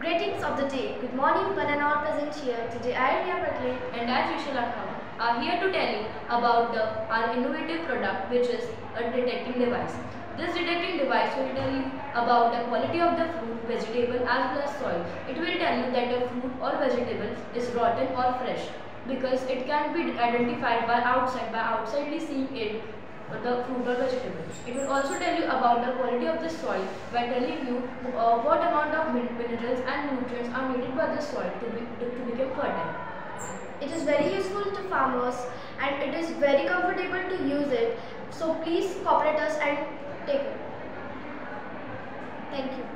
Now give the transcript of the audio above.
Greetings of the day. Good morning, one and all present here. Today I, Riya and I, Trishula Khama, are here to tell you about the, our innovative product which is a detecting device. This detecting device will tell you about the quality of the fruit, vegetable as well as soil. It will tell you that a fruit or vegetable is rotten or fresh because it can be identified by outside by outside seeing the fruit or vegetable. It will also tell you about the quality of the soil by telling you uh, what amount of minerals and nutrients are needed by the soil to, be, to, to become fertile. It is very useful to farmers and it is very comfortable to use it. So please cooperate us and take it. Thank you.